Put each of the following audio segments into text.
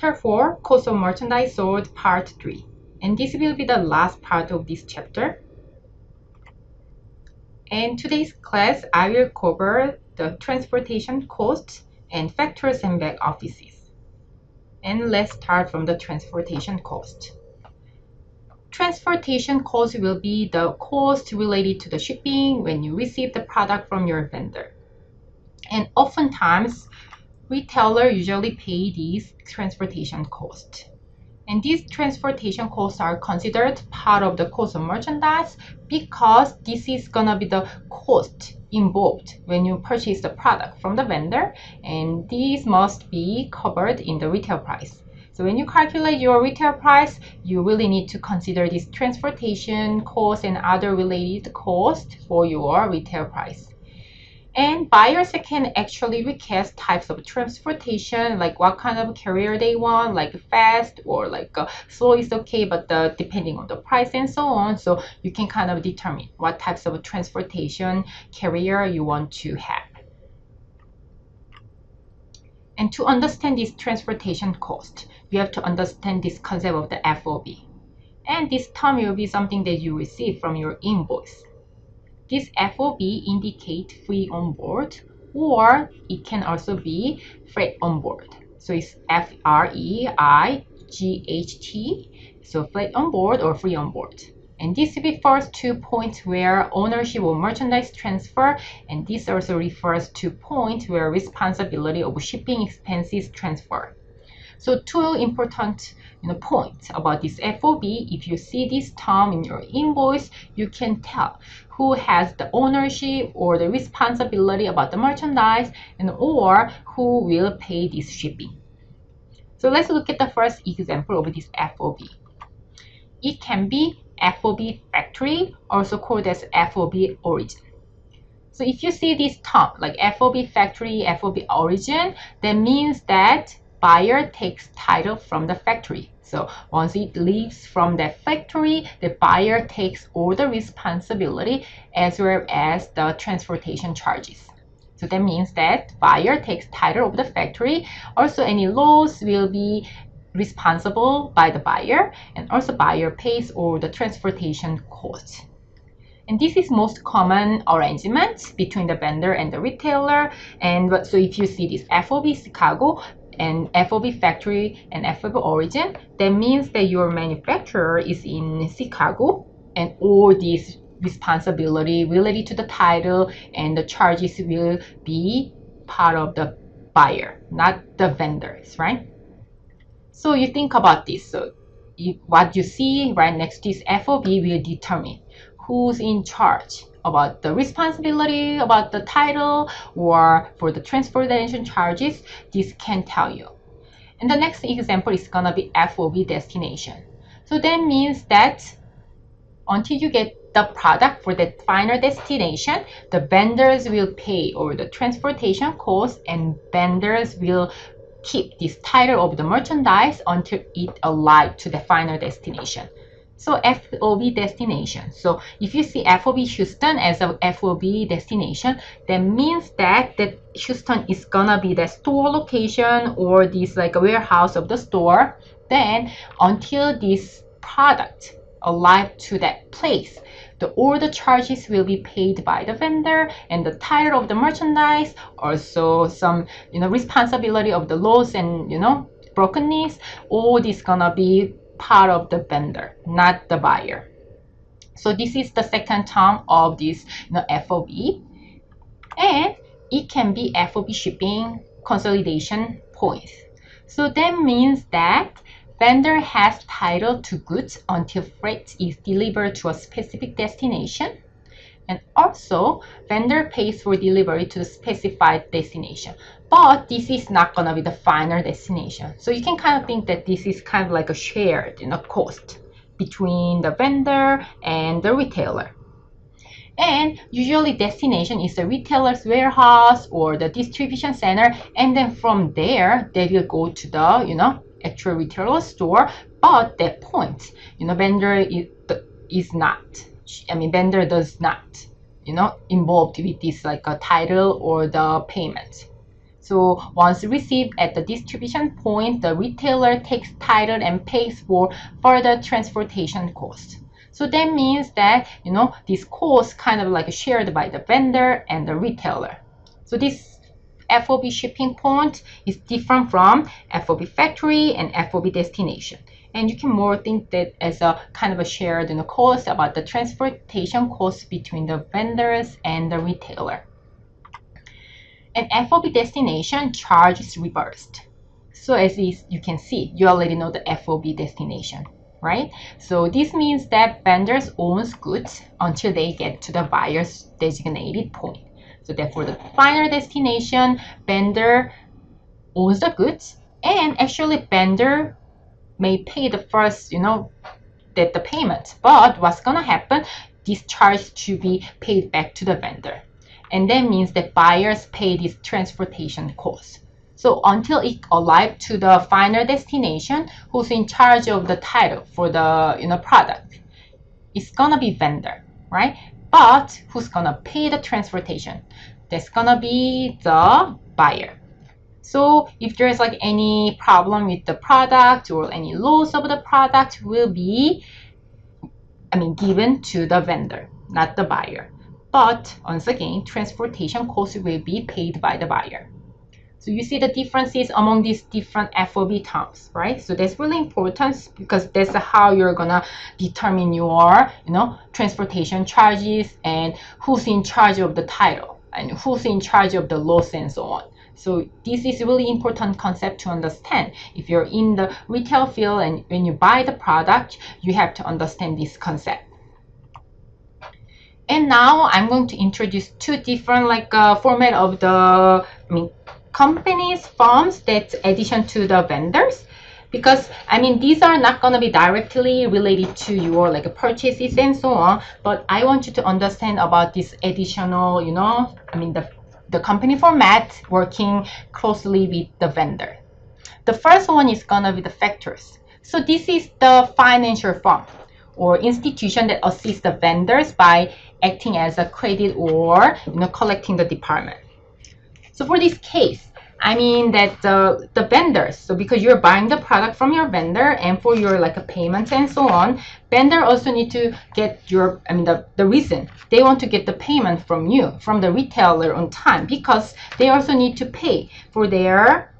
Chapter 4 Cost of Merchandise Sold Part 3 and this will be the last part of this chapter. In today's class, I will cover the transportation costs and factors and back offices. And let's start from the transportation cost. Transportation cost will be the cost related to the shipping when you receive the product from your vendor. And oftentimes, retailer usually pay these transportation costs. And these transportation costs are considered part of the cost of merchandise because this is gonna be the cost involved when you purchase the product from the vendor and these must be covered in the retail price. So when you calculate your retail price, you really need to consider this transportation cost and other related costs for your retail price. And buyers can actually request types of transportation, like what kind of carrier they want, like fast or like uh, slow is okay, but the, depending on the price and so on. So you can kind of determine what types of transportation carrier you want to have. And to understand this transportation cost, you have to understand this concept of the FOB. And this term will be something that you receive from your invoice. This FOB indicate free on board or it can also be freight on board. So it's F-R-E-I-G-H-T. So freight on board or free on board. And this refers to point where ownership of merchandise transfer and this also refers to point where responsibility of shipping expenses transfer. So two important you know, points about this FOB. If you see this term in your invoice, you can tell who has the ownership or the responsibility about the merchandise and or who will pay this shipping. So let's look at the first example of this FOB. It can be FOB factory, also called as FOB origin. So if you see this term like FOB factory, FOB origin, that means that buyer takes title from the factory. So once it leaves from that factory, the buyer takes all the responsibility as well as the transportation charges. So that means that buyer takes title of the factory. Also, any loss will be responsible by the buyer and also buyer pays all the transportation costs. And this is most common arrangement between the vendor and the retailer. And so if you see this FOB Chicago, and FOB factory and FOB origin, that means that your manufacturer is in Chicago and all these responsibility related to the title and the charges will be part of the buyer, not the vendors, right? So you think about this. So you, what you see right next to this FOB will determine who's in charge about the responsibility about the title or for the transportation charges this can tell you. And the next example is gonna be FOB destination. So that means that until you get the product for the final destination the vendors will pay or the transportation cost and vendors will keep this title of the merchandise until it arrives to the final destination so FOB destination. So if you see FOB Houston as a FOB destination, that means that that Houston is gonna be the store location or this like a warehouse of the store. Then until this product arrive to that place, the order charges will be paid by the vendor and the title of the merchandise, also some you know responsibility of the loss and you know brokenness, all this gonna be part of the vendor, not the buyer. So this is the second term of this you know, FOB. And it can be FOB shipping consolidation points. So that means that vendor has title to goods until freight is delivered to a specific destination. And also, vendor pays for delivery to the specified destination but this is not going to be the final destination. So you can kind of think that this is kind of like a shared you know, cost between the vendor and the retailer. And usually destination is the retailer's warehouse or the distribution center. And then from there, they will go to the, you know, actual retailer store. But that point, you know, vendor is, is not, I mean, vendor does not, you know, involved with this like a title or the payment. So once received at the distribution point, the retailer takes title and pays for further transportation costs. So that means that, you know, this cost kind of like shared by the vendor and the retailer. So this FOB shipping point is different from FOB factory and FOB destination. And you can more think that as a kind of a shared you know, cost about the transportation cost between the vendors and the retailer. And FOB destination charge is reversed. So as is, you can see, you already know the FOB destination, right? So this means that vendors owns goods until they get to the buyer's designated point. So therefore, the final destination, vendor owns the goods, and actually vendor may pay the first, you know, that the payment. But what's gonna happen? This charge to be paid back to the vendor, and that means that buyers pay this transportation cost. So until it arrives to the final destination, who's in charge of the title for the you know product? It's gonna be vendor, right? But who's gonna pay the transportation? That's gonna be the buyer. So if there's like any problem with the product or any loss of the product will be, I mean, given to the vendor, not the buyer. But once again, transportation costs will be paid by the buyer. So you see the differences among these different FOB terms, right? So that's really important because that's how you're gonna determine your, you know, transportation charges and who's in charge of the title and who's in charge of the loss and so on. So this is really important concept to understand. If you're in the retail field and when you buy the product, you have to understand this concept. And now I'm going to introduce two different like uh, format of the I mean companies, firms that's addition to the vendors because I mean these are not going to be directly related to your like purchases and so on but I want you to understand about this additional you know I mean the the company format working closely with the vendor. The first one is going to be the factors. So this is the financial firm or institution that assists the vendors by acting as a credit or you know collecting the department. So for this case, I mean that the, the vendors, so because you're buying the product from your vendor and for your like a payment and so on, vendor also need to get your, I mean the, the reason. They want to get the payment from you, from the retailer on time because they also need to pay for their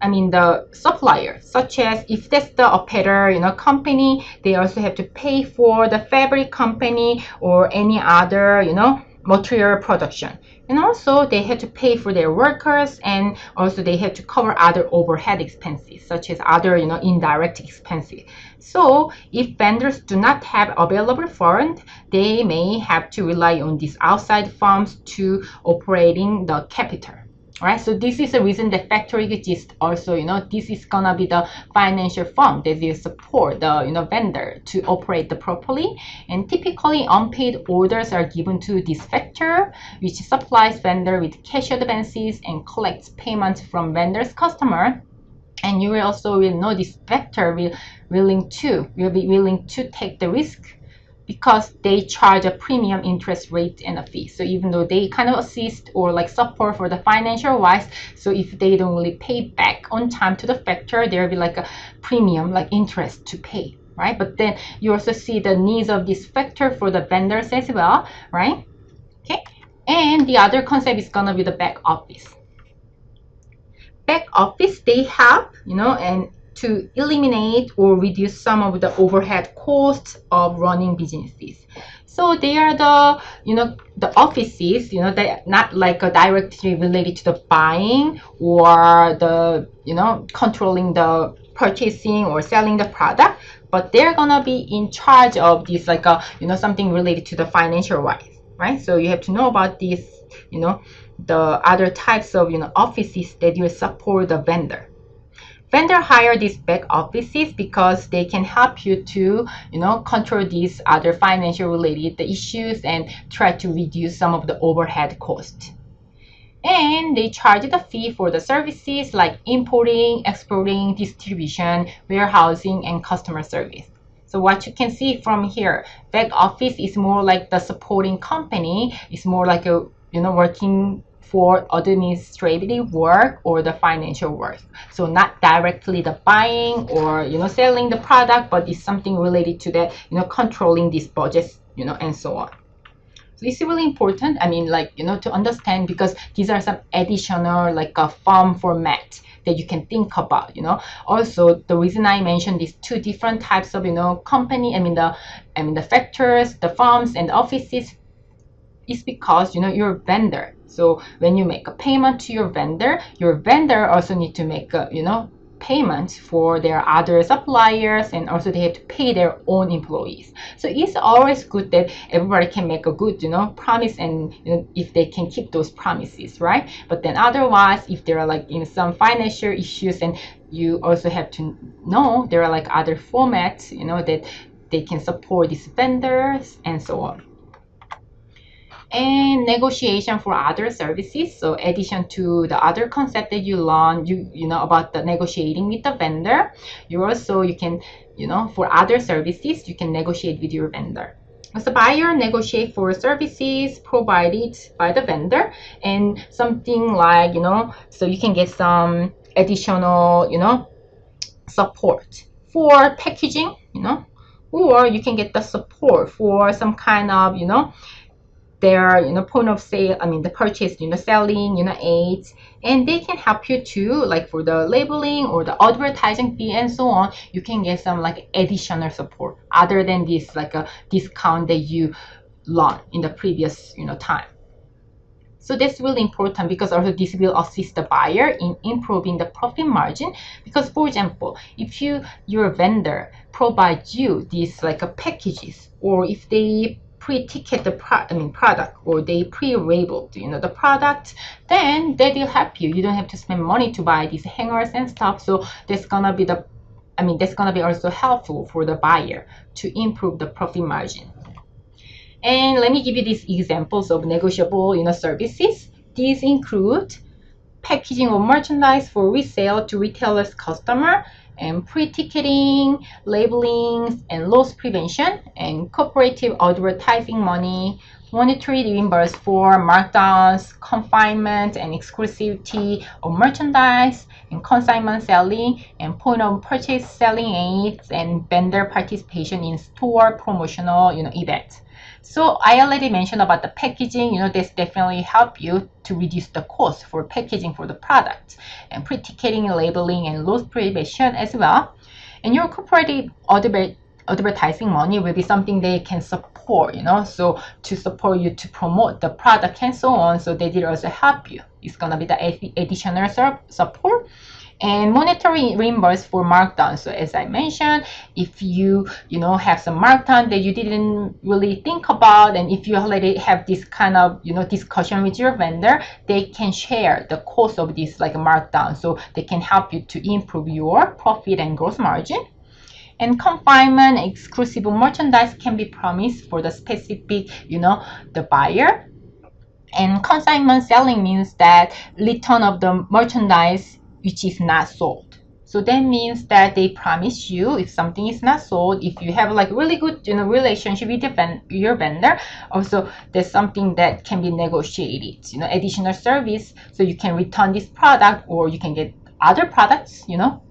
I mean the supplier, such as if that's the operator, you know, company, they also have to pay for the fabric company or any other, you know, material production and also they had to pay for their workers and also they had to cover other overhead expenses such as other you know indirect expenses. So if vendors do not have available funds they may have to rely on these outside firms to operating the capital right so this is the reason the factor is also you know this is gonna be the financial firm that will support the you know vendor to operate the properly. And typically unpaid orders are given to this factor which supplies vendor with cash advances and collects payments from vendor's customer. And you will also will know this factor will willing to will be willing to take the risk because they charge a premium interest rate and a fee. So even though they kind of assist or like support for the financial wise, so if they don't really pay back on time to the factor, there'll be like a premium like interest to pay, right? But then you also see the needs of this factor for the vendors as well, right? Okay. And the other concept is gonna be the back office. Back office, they have, you know, and to eliminate or reduce some of the overhead costs of running businesses. So they are the, you know, the offices, you know, they're not like a directly related to the buying or the, you know, controlling the purchasing or selling the product, but they're gonna be in charge of this, like a, you know, something related to the financial wise, right? So you have to know about this, you know, the other types of, you know, offices that you support the vendor vendor hire these back offices because they can help you to you know control these other financial related issues and try to reduce some of the overhead cost and they charge the fee for the services like importing exporting distribution warehousing and customer service. So what you can see from here back office is more like the supporting company. It's more like a you know working for administrative work or the financial work. So not directly the buying or you know selling the product, but it's something related to that, you know, controlling these budgets, you know, and so on. So this is really important. I mean, like you know, to understand because these are some additional like a form format that you can think about. You know, also the reason I mentioned these two different types of you know company. I mean the I mean the factors, the firms and offices is because you know you're a vendor so when you make a payment to your vendor your vendor also need to make a you know payment for their other suppliers and also they have to pay their own employees. So it's always good that everybody can make a good you know promise and you know, if they can keep those promises right? But then otherwise if there are like in some financial issues and you also have to know there are like other formats you know that they can support these vendors and so on and negotiation for other services. So addition to the other concept that you learn, you you know about the negotiating with the vendor, you also you can you know for other services you can negotiate with your vendor. As a buyer, negotiate for services provided by the vendor and something like you know so you can get some additional you know support for packaging you know or you can get the support for some kind of you know their you know point of sale i mean the purchase you know selling you know aids and they can help you too like for the labeling or the advertising fee and so on you can get some like additional support other than this like a discount that you learned in the previous you know time so that's really important because also this will assist the buyer in improving the profit margin. Because for example, if you your vendor provides you these like a packages or if they pre-ticket the pro- I mean product or they pre-labeled you know the product then they will help you. You don't have to spend money to buy these hangers and stuff. So that's gonna be the I mean that's gonna be also helpful for the buyer to improve the profit margin. And let me give you these examples of negotiable you know services. These include packaging of merchandise for resale to retailers customer and pre-ticketing, labeling, and loss prevention, and cooperative advertising money, monetary reimburse for markdowns, confinement, and exclusivity of merchandise, and consignment selling, and point of purchase selling aids, and vendor participation in store promotional you know, events. So I already mentioned about the packaging, you know, this definitely help you to reduce the cost for packaging for the product and pre-ticketing, labeling, and loss prevention as well. And your corporate advertising money will be something they can support, you know, so to support you to promote the product and so on. So they did also help you. It's gonna be the additional support and monetary reimburse for markdown. So as i mentioned if you you know have some markdown that you didn't really think about and if you already have this kind of you know discussion with your vendor they can share the cost of this like markdown. So they can help you to improve your profit and gross margin. And confinement exclusive merchandise can be promised for the specific you know the buyer. And consignment selling means that return of the merchandise which is not sold. So that means that they promise you if something is not sold, if you have like really good you know relationship with your, your vendor, also there's something that can be negotiated, you know, additional service so you can return this product or you can get other products, you know,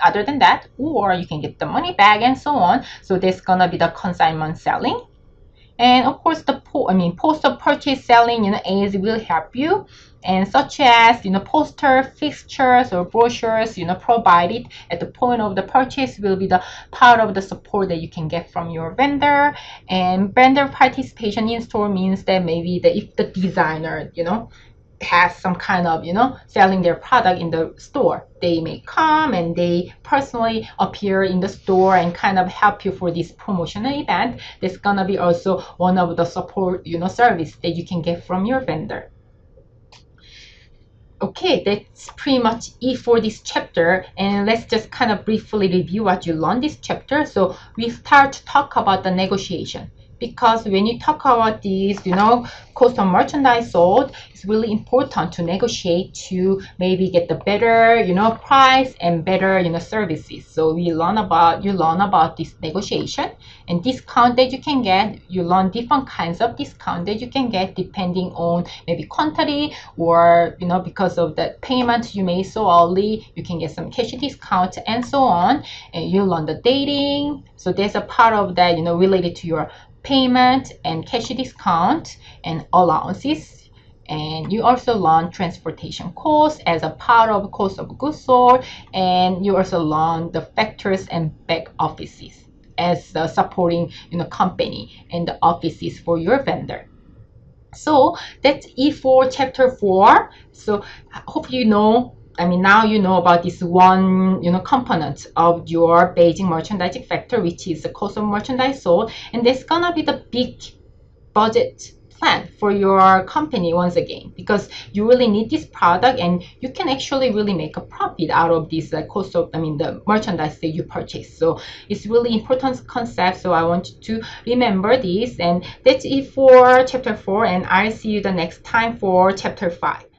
other than that, or you can get the money back and so on. So there's gonna be the consignment selling. And of course the I mean post of purchase selling, you know, aids will help you. And such as you know poster fixtures or brochures you know provided at the point of the purchase will be the part of the support that you can get from your vendor. And vendor participation in store means that maybe that if the designer you know has some kind of you know selling their product in the store they may come and they personally appear in the store and kind of help you for this promotional event that's gonna be also one of the support you know service that you can get from your vendor Okay, that's pretty much it for this chapter. And let's just kind of briefly review what you learned this chapter. So we start to talk about the negotiation. Because when you talk about these, you know, cost of merchandise sold, it's really important to negotiate to maybe get the better, you know, price and better, you know, services. So we learn about, you learn about this negotiation and discount that you can get. You learn different kinds of discount that you can get depending on maybe quantity or, you know, because of the payment you made so early, you can get some cash discount and so on. And you learn the dating. So there's a part of that, you know, related to your payment and cash discount and allowances. And you also learn transportation costs as a part of cost of goods sold. And you also learn the factors and back offices as the supporting you know company and the offices for your vendor. So that's it for chapter 4 so uh, hope you know I mean, now you know about this one, you know, component of your Beijing merchandising factor, which is the cost of merchandise sold, and that's gonna be the big budget plan for your company once again because you really need this product and you can actually really make a profit out of this uh, cost of i mean the merchandise that you purchase. So it's really important concept so i want you to remember this and that's it for chapter 4 and i'll see you the next time for chapter 5